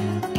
Bye.